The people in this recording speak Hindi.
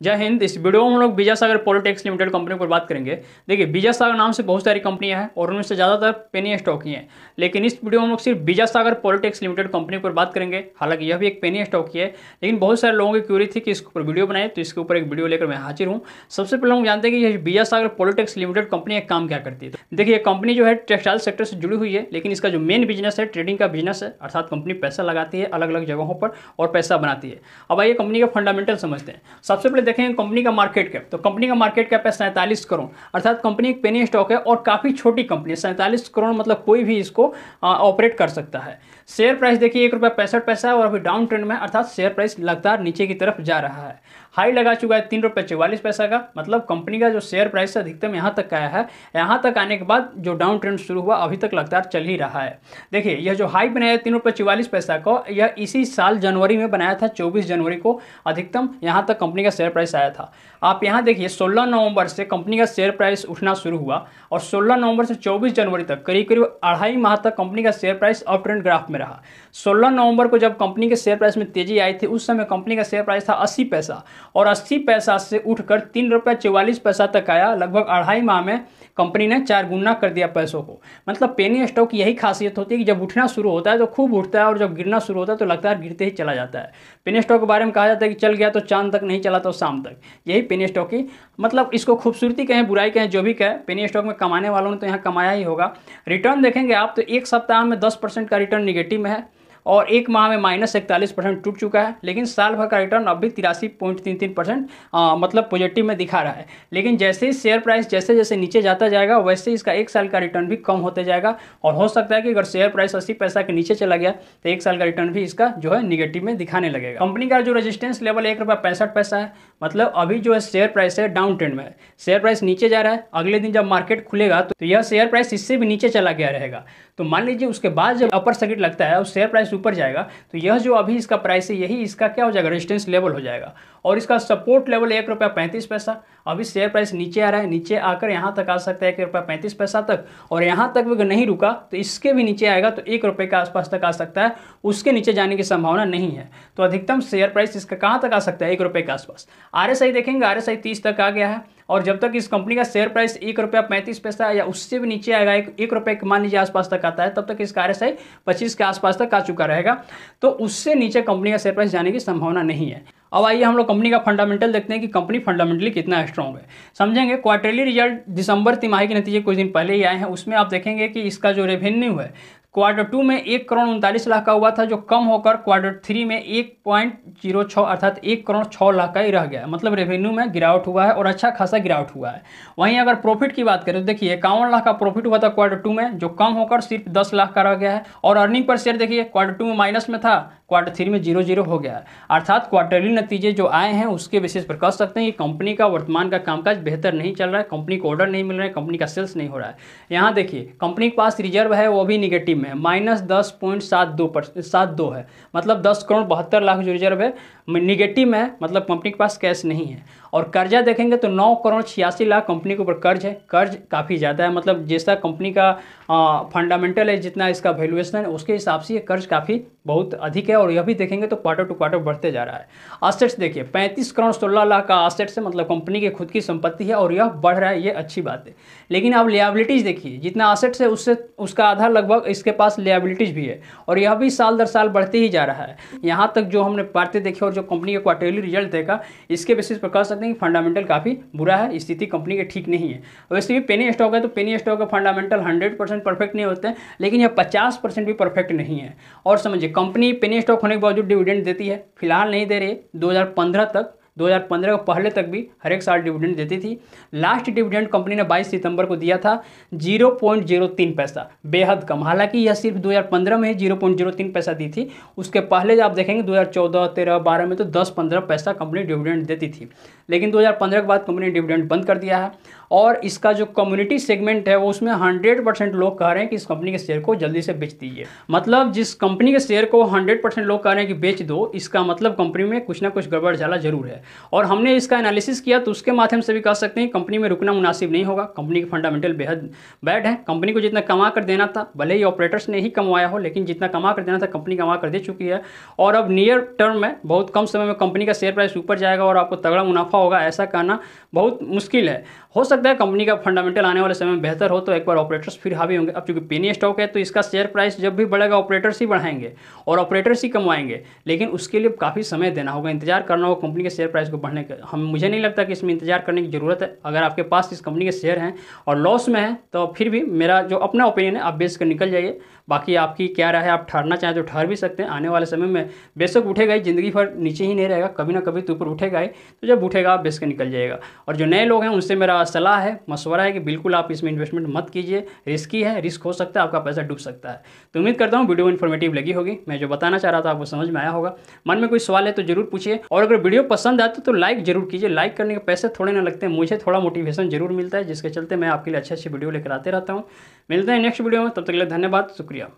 जय हिंद। इस वीडियो में हम लोग विजय सागर पॉलिटेक्स लिमिटेड कंपनी पर बात करेंगे। देखिए, विजय सागर नाम से बहुत सारी कंपनियाँ हैं और उनमें से ज़्यादातर पेनी स्टॉक ही हैं। लेकिन इस वीडियो में हम लोग सिर्फ़ विजय सागर पॉलिटेक्स लिमिटेड कंपनी पर बात करेंगे। हालाँकि यह भी एक पेनी स्टॉक ही है, लेकिन बहुत सारे लोगों की क्यूरी थी कि इसके ऊपर वीडियो बनाए तो इसके ऊपर एक वीडियो लेकर मैं हाजिर हूँ। सबसे पहले हम जानते हैं कि यह विजय सागर पॉलिटेक्स लिमिटेड कंपनी एक काम क्या करती है। देखिए कंपनी जो है टेक्सटाइल सेक्टर से जुड़ी हुई है, लेकिन इसका जो मेन बिज़नेस है ट्रेडिंग का बिज़नेस है, अर्थात कंपनी पैसा लगाती है अलग अलग जगहों पर और पैसा बनाती है। अब आइए कंपनी का फंडामेंटल समझते हैं। सबसे पहले देखेंगे कंपनी का मार्केट कैप तो कंपनी का मार्केट कैप है सैंतालीस करोड़। अर्थात कंपनी एक पेनी स्टॉक है और काफ़ी छोटी कंपनी है। सैंतालीस करोड़ मतलब कोई भी इसको ऑपरेट कर सकता है। शेयर प्राइस देखिए, एक रुपया पैंसठ पैसा है और अभी डाउन ट्रेंड में अर्थात शेयर प्राइस लगातार नीचे की तरफ़ जा रहा है। हाई लगा चुका है तीन रुपये चौवालीस पैसा का। मतलब कंपनी का जो शेयर प्राइस है अधिकतम यहाँ तक आया है। यहाँ तक आने के बाद जो डाउन ट्रेंड शुरू हुआ, अभी तक लगातार चल ही रहा है। देखिए, यह जो हाई बनाया तीन रुपये चौवालीस पैसा को, यह इसी साल जनवरी में बनाया था, चौबीस जनवरी को अधिकतम यहाँ तक कंपनी का शेयर प्राइस आया था। आप यहाँ देखिए, सोलह नवंबर से कंपनी का शेयर प्राइस उठना शुरू हुआ और सोलह नवंबर से चौबीस जनवरी तक करीब करीब अढ़ाई माह तक कंपनी का share price up trend graph में रहा। सोलह नवंबर को जब कंपनी के शेयर प्राइस में तेज़ी आई थी, उस समय कंपनी का शेयर प्राइस था अस्सी पैसा और अस्सी पैसा से उठकर तीन रुपये चौवालीस पैसा तक आया। लगभग अढ़ाई माह में कंपनी ने चार गुना कर दिया पैसों को। मतलब पेनी स्टॉक की यही खासियत होती है कि जब उठना शुरू होता है तो खूब उठता है और जब गिरना शुरू होता है तो लगातार गिरते ही चला जाता है। पेनी स्टॉक के बारे में कहा जाता है कि चल गया तो चाँद तक नहीं चला तो शाम तक। यही पेनी स्टॉक की मतलब इसको खूबसूरती कहें, बुराई कहें, जो भी कहें पेनी स्टॉक में कमाने वालों ने तो यहाँ कमाया ही होगा। रिटर्न देखेंगे आप तो एक सप्ताह में दस परसेंट का रिटर्न निगेटिव में है। और एक माह में माइनस इकतालीस परसेंट टूट चुका है, लेकिन साल भर का रिटर्न अब भी तिरासी पॉइंट तीन तीन परसेंट मतलब पॉजिटिव में दिखा रहा है। लेकिन जैसे ही शेयर प्राइस जैसे जैसे नीचे जाता जाएगा, वैसे इसका एक साल का रिटर्न भी कम होते जाएगा। और हो सकता है कि अगर शेयर प्राइस अस्सी पैसा के नीचे चला गया तो एक साल का रिटर्न भी इसका जो है निगेटिव में दिखाने लगेगा। कंपनी का जो रजिस्टेंस लेवल एक पैंसठ पैसा है मतलब अभी जो है शेयर प्राइस है डाउन ट्रेंड में। शेयर प्राइस नीचे जा रहा है, अगले दिन जब मार्केट खुलेगा तो यह शेयर प्राइस इससे भी नीचे चला गया रहेगा। तो मान लीजिए उसके बाद जब अपर सर्किट लगता है और शेयर प्राइस ऊपर जाएगा तो यह जो अभी इसका प्राइस है, यही इसका क्या हो जाएगा? रेजिस्टेंस लेवल हो जाएगा। और इसका सपोर्ट लेवल एक रुपया पैंतीस पैसा। अभी शेयर प्राइस नीचे आ रहा है, नीचे आकर यहाँ तक आ सकता है एक रुपया पैंतीस पैसा तक। और यहाँ तक अगर नहीं रुका तो इसके भी नीचे आएगा तो एक रुपये के आसपास तक आ सकता है। उसके नीचे जाने की संभावना नहीं है। तो अधिकतम शेयर प्राइस इसका कहाँ तक आ सकता है? एक रुपये के आसपास। आर देखेंगे आर तीस तक आ गया है। और जब तक इस कंपनी का शेयर प्राइस एक रुपया पैंतीस पैसा या उससे भी नीचे आएगा, एक एक रुपये मान लीजिए आसपास तक आता है, तब तक इसका आर पच्चीस के आसपास तक आ चुका रहेगा। तो उससे नीचे कंपनी का शेयर प्राइस जाने की संभावना नहीं है। अब आइए हम लोग कंपनी का फंडामेंटल देखते हैं कि कंपनी फंडामेंटली कितना स्ट्रॉन्ग है। समझेंगे क्वार्टरली रिज़ल्ट दिसंबर तिमाही के नतीजे कुछ दिन पहले ही आए हैं, उसमें आप देखेंगे कि इसका जो रेवेन्यू है क्वार्टर टू में एक करोड़ उनतालीस लाख का हुआ था, जो कम होकर क्वार्टर थ्री में एक पॉइंट ज़ीरो छः अर्थात एक करोड़ छः लाख का ही रह गया मतलब रेवेन्यू में गिरावट हुआ है और अच्छा खासा गिरावट हुआ है। वहीं अगर प्रॉफिट की बात करें तो देखिए, इक्यावन लाख का प्रॉफिट हुआ था क्वार्टर टू में, जो कम होकर सिर्फ़ दस लाख का रह गया है। और अर्निंग पर शेयर देखिए, क्वार्टर टू में माइनस में था, क्वार्टर थ्री में ज़ीरो ज़ीरो हो गया है। अर्थात क्वार्टरली नतीजे जो आए हैं, उसके बेसिस पर कह सकते हैं कि कंपनी का वर्तमान का कामकाज बेहतर नहीं चल रहा है कंपनी को ऑर्डर नहीं मिल रहा है कंपनी का सेल्स नहीं हो रहा है। यहाँ देखिए कंपनी के पास रिज़र्व है, वो भी निगेटिव में है। माइनस दस पॉइंट सात दो परसेंट सात दो है। मतलब दस करोड़ बहत्तर लाख जो रिज़र्व है निगेटिव में है मतलब कंपनी के पास कैश नहीं है। और कर्जा देखेंगे तो नौ करोड़ छियासी लाख कंपनी के ऊपर कर्ज है। कर्ज काफ़ी ज़्यादा है मतलब जैसा कंपनी का फंडामेंटल है, जितना इसका वैल्यूएशन है, उसके हिसाब से ये कर्ज काफ़ी बहुत अधिक है। और यह भी देखेंगे तो क्वार्टर टू क्वार्टर बढ़ते जा रहा है। असेट्स देखिए, पैंतीस करोड़ सोलह लाख का असेट्स है मतलब कंपनी की खुद की संपत्ति है और यह बढ़ रहा है, ये अच्छी बात है। लेकिन अब लियाबिलिटीज़ देखिए, जितना असेट्स है, उससे, उसका आधा लगभग इसके पास लियाबिलिटीज़ भी है। और यह भी साल दर साल बढ़ते ही जा रहा है। यहाँ तक जो हमने पार्टी देखी और जो कंपनी का क्वार्टरली रिज़ल्ट देगा, इसके बेसिस पर कह सकते हैं कि फंडामेंटल काफ़ी बुरा है स्थिति कंपनी की ठीक नहीं है। वैसे भी पेनी स्टॉक है तो पेनी स्टॉक का फंडामेंटल हंड्रेड परसेंट परफेक्ट नहीं होते लेकिन यह पचास परसेंट भी परफेक्ट नहीं है। और समझिए कंपनी पेनी स्टॉक होने के बावजूद डिविडेंड देती है, फ़िलहाल नहीं दे रही, दो हज़ार पंद्रह तक 2015 के पहले तक भी हर एक साल डिविडेंड देती थी। लास्ट डिविडेंड कंपनी ने 22 सितंबर को दिया था 0.03 पैसा। बेहद कम। हालाँकि यह सिर्फ़ 2015 में ही 0.03 पैसा दी थी। उसके पहले आप देखेंगे 2014 13 12 में तो 10 15 पैसा कंपनी डिविडेंड देती थी। लेकिन 2015 के बाद कंपनी ने डिविडेंड बंद कर दिया है। और इसका जो कम्युनिटी सेगमेंट है, वो उसमें हंड्रेड परसेंट लोग कह रहे हैं कि इस कंपनी के शेयर को जल्दी से बेच दीजिए। मतलब जिस कंपनी के शेयर को हंड्रेड परसेंट लोग कह रहे हैं कि बेच दो, इसका मतलब कंपनी में कुछ ना कुछ गड़बड़ झाला ज़रूर है। और हमने इसका एनालिसिस किया तो उसके माध्यम से भी कह सकते हैं कंपनी में रुकना मुनासिब नहीं होगा। कंपनी के फंडामेंटल बेहद बैड है। कंपनी को जितना कमा कर देना था, भले ही ऑपरेटर्स ने ही कमवाया हो, लेकिन जितना कमा कर देना था कंपनी कमा कर दे चुकी है। और अब नियर टर्म में बहुत कम समय में कंपनी का शेयर प्राइस ऊपर जाएगा और आपको तगड़ा मुनाफा होगा, ऐसा कहना बहुत मुश्किल है। हो सकता है कंपनी का फंडामेंटल आने वाले समय में बेहतर हो तो एक बार ऑपरेटर्स फिर हावी होंगे। अब चूँकि पेनी स्टॉक है तो इसका शेयर प्राइस जब भी बढ़ेगा ऑपरेटर्स ही बढ़ाएँगे और ऑपरेटर्स ही कमवाएँगे। लेकिन उसके लिए काफ़ी समय देना होगा, इंतज़ार करना होगा कंपनी के शेयर प्राइस को बढ़ने का। हम, मुझे नहीं लगता कि इसमें इंतज़ार करने की ज़रूरत है। अगर आपके पास इस कंपनी के शेयर हैं और लॉस में है तो फिर भी मेरा जो अपना ओपिनियन है, आप बेच कर निकल जाइए। बाकी आपकी क्या राय है, आप ठहरना चाहें तो ठहर भी सकते हैं। आने वाले समय में बेशक उठेगा ही, ज़िंदगी भर नीचे ही नहीं रहेगा, कभी ना कभी तो ऊपर उठेगा ही। तो जब उठेगा, आप बेच कर निकल जाएगा और जो नए लोग हैं, उनसे मेरा सलाह है, मशवरा है कि बिल्कुल आप इसमें इन्वेस्टमेंट मत कीजिए। रिस्की है रिस्क हो सकता है, आपका पैसा डूब सकता है। तो उम्मीद करता हूँ वीडियो इन्फॉर्मेटिव लगी होगी। मैं जो बताना चाह रहा था आपको समझ में आया होगा। मन में कोई सवाल है तो ज़रूर पूछिए। और अगर वीडियो पसंद आते तो लाइक ज़रूर कीजिए। लाइक करने के पैसे थोड़े ना लगते हैं, मुझे थोड़ा मोटिवेशन ज़रूर मिलता है, जिसके चलते मैं आपके लिए अच्छे अच्छे वीडियो लेकर आते रहता हूँ। मिलते हैं नेक्स्ट वीडियो में, तब तक के लिए धन्यवाद, शुक्रिया।